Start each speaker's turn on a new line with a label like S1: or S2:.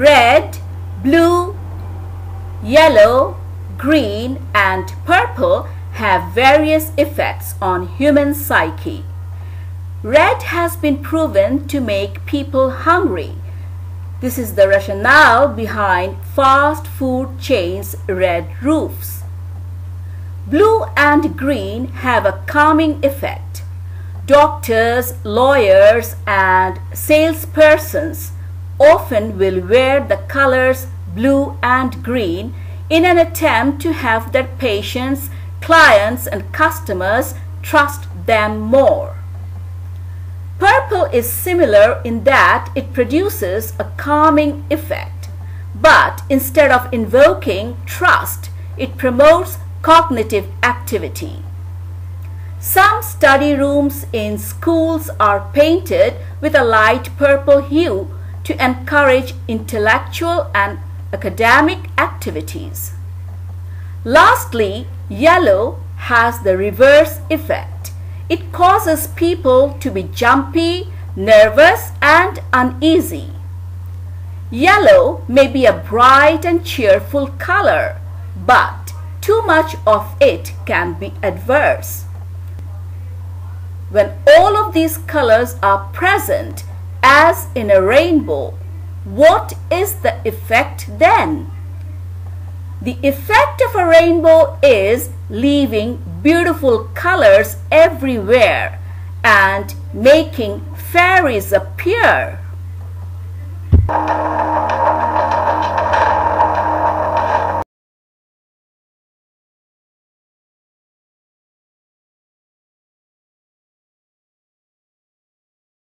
S1: Red, blue, yellow, green and purple have various effects on human psyche. Red has been proven to make people hungry. This is the rationale behind fast food chains' red roofs. Blue and green have a calming effect. Doctors, lawyers and salespersons often will wear the colors blue and green in an attempt to have their patients, clients and customers trust them more. Purple is similar in that it produces a calming effect, but instead of invoking trust, it promotes cognitive activity. Some study rooms in schools are painted with a light purple hue to encourage intellectual and academic activities. Lastly, yellow has the reverse effect. It causes people to be jumpy, nervous and uneasy. Yellow may be a bright and cheerful color, but too much of it can be adverse. When all of these colors are present, as in a rainbow, what is the effect then? The effect of a rainbow is leaving beautiful colors everywhere and making fairies appear.